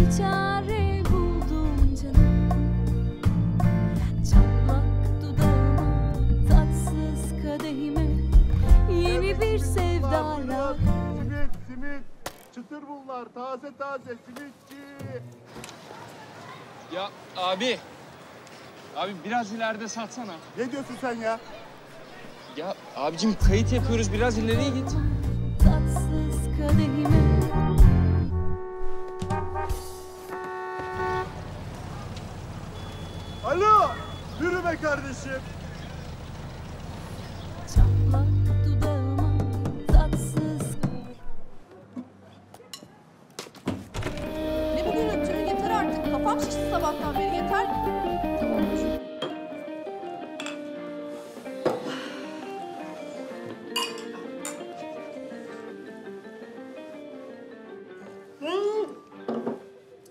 bir çare buldum canım Çatlak dudağıma tatsız kadehime Yeni bir sevdayla Simit, simit. Çıtır bunlar. Taze taze simitçi. Ya abi. Abi biraz ileride satsana. Ne diyorsun sen ya? Ya abicim kayıt yapıyoruz biraz ileriye git. tatsız kadehime Alo. Yürü be kardeşim. Çatlak dudağıma tatsız Ne bu gürültü? Yeter artık. Kafam şişti sabahtan beri. Yeter. Tamamdır.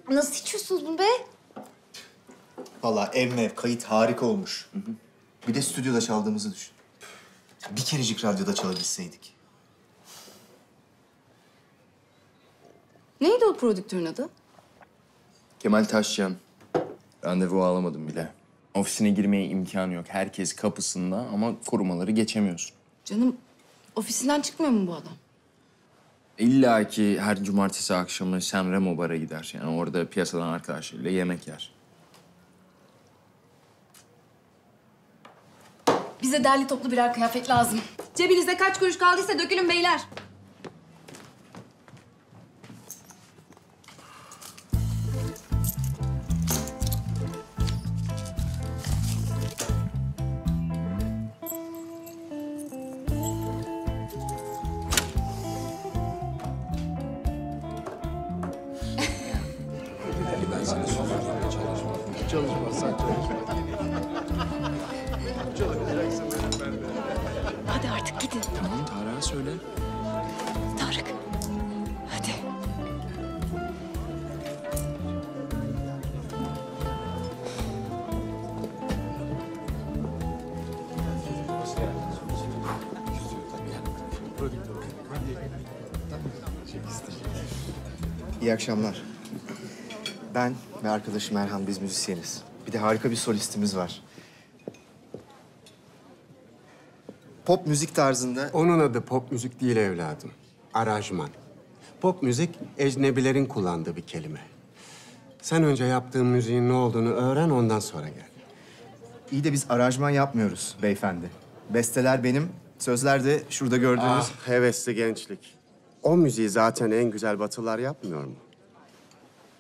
Nasıl içiyorsunuz bunu be? Vallahi ev mev kayıt harika olmuş. Bir de stüdyoda çaldığımızı düşün. Bir kerecik radyoda çalabilseydik. Neydi o prodüktörün adı? Kemal Taşcan. Randevu alamadım bile. Ofisine girmeye imkanı yok. Herkes kapısında ama korumaları geçemiyorsun. Canım ofisinden çıkmıyor mu bu adam? İlla ki her cumartesi akşamı San Remo bara gider. Yani orada piyasadan arkadaşlarıyla yemek yer. Bize derli toplu birer kıyafet lazım. Cebinizde kaç kuruş kaldıysa dökülün beyler. Çalışmazsan çalışma. Çalışacaksın gidin. Tamam Tarık'a söyle. Tarık. Hadi. İyi akşamlar. Ben ve arkadaşım Erhan biz müzisyeniz. Bir de harika bir solistimiz var. Pop müzik tarzında Onun adı pop müzik değil evladım. Aranjman. Pop müzik ecnebilerin kullandığı bir kelime. Sen önce yaptığın müziğin ne olduğunu öğren ondan sonra gel. iyi de biz aranjman yapmıyoruz beyefendi. Besteler benim, sözler de şurada gördüğünüz... Ah hevesli gençlik. O müziği zaten en güzel batılar yapmıyor mu?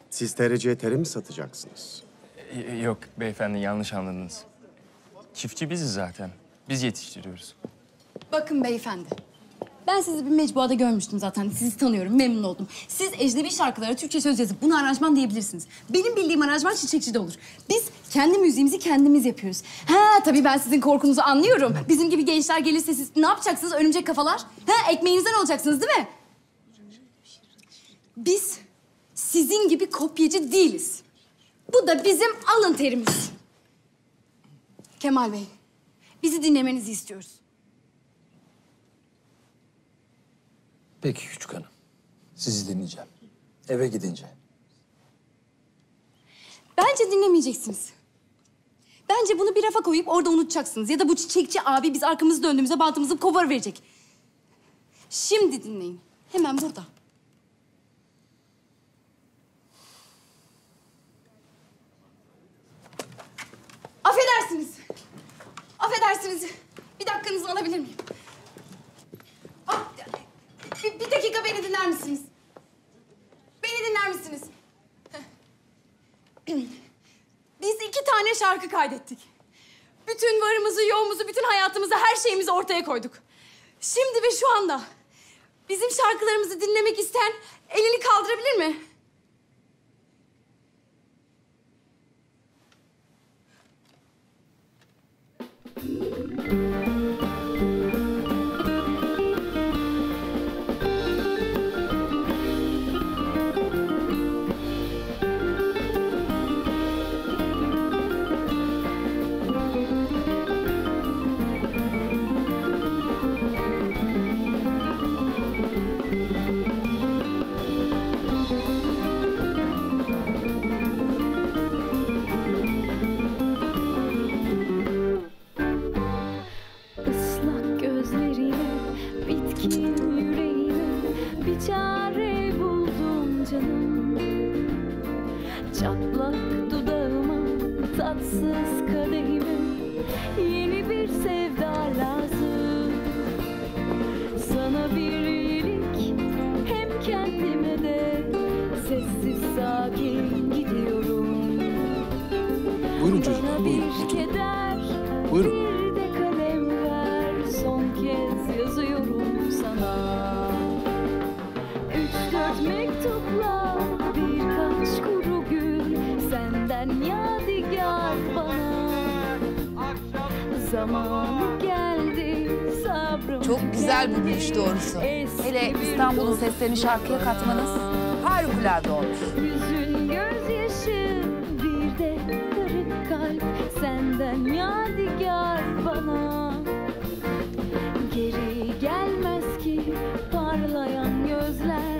Siz tereciye teri mi satacaksınız? Yok beyefendi yanlış anladınız. Çiftçi biziz zaten. Biz yetiştiriyoruz. Bakın beyefendi. Ben sizi bir mecbuada görmüştüm zaten. Sizi tanıyorum, memnun oldum. Siz ecnebi şarkılara Türkçe söz yazıp bunu aranjman diyebilirsiniz. Benim bildiğim aranjman çiçekçide olur. Biz kendi müziğimizi kendimiz yapıyoruz. Ha tabii ben sizin korkunuzu anlıyorum. Bizim gibi gençler gelirse siz ne yapacaksınız örümcek kafalar? Ha ekmeğinizden olacaksınız değil mi? Biz sizin gibi kopyacı değiliz. Bu da bizim alın terimiz. Kemal Bey, bizi dinlemenizi istiyoruz. Peki küçük hanım. Sizi dinleyeceğim. Eve gidince. Bence dinlemeyeceksiniz. Bence bunu bir rafa koyup orada unutacaksınız. Ya da bu çiçekçi abi biz arkamızı döndüğümüzde bantımızı kovar verecek. Şimdi dinleyin. Hemen burada. Affedersiniz. Affedersiniz. Bir dakikanızı alabilir miyim? Ah, bir, bir dakika beni dinler misiniz? Beni dinler misiniz? Biz iki tane şarkı kaydettik. Bütün varımızı, yoğumuzu, bütün hayatımızı, her şeyimizi ortaya koyduk. Şimdi ve şu anda bizim şarkılarımızı dinlemek isteyen elini kaldırabilir mi? Çok güzel bir buluş doğrusu. Hele İstanbul'un seslerini şarkıya katmanız harikulade olmuş. Yüzün gözyaşı bir de kırık kalp. Senden yadigar bana. Geri gelmez ki parlayan gözler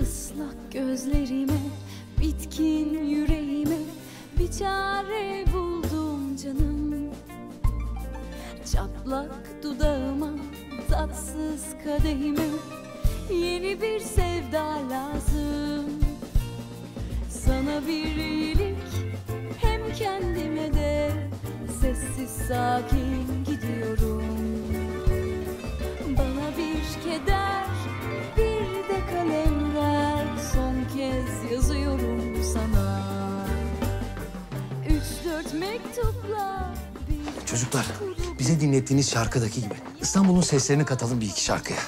Islak gözlerime, bitkin yüreğime bir çare buldum canım. Çatlak dudağıma, tatsız kadehime yeni bir sevda lazım. Sana bir hem kendime de sessiz sakin gidiyorum. Keder, bir de kalem ver. Son kez yazıyorum sana. Üç dört mektupla Çocuklar, bize dinlettiğiniz şarkıdaki gibi İstanbul'un seslerini katalım bir iki şarkıya.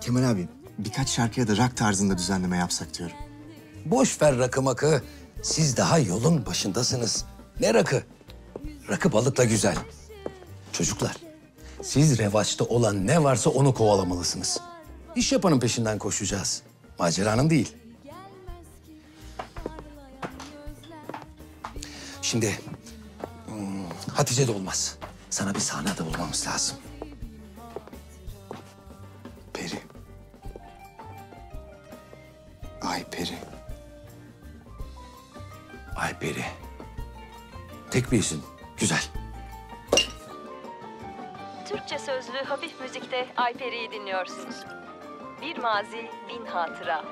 Kemal abi birkaç şarkıya da rock tarzında düzenleme yapsak diyorum. Boş ver rakı makı. Siz daha yolun başındasınız. Ne rakı? Rakı balıkla güzel. Çocuklar, siz revaçta olan ne varsa onu kovalamalısınız. İş yapanın peşinden koşacağız. Maceranın değil. Şimdi hmm, Hatice de olmaz. Sana bir sahne adı bulmamız lazım. Peri. Ay Peri. Ayperi. Tek bir isim. Güzel. Türkçe sözlü hafif müzikte Ayperi'yi dinliyorsunuz. Bir mazi bin hatıra.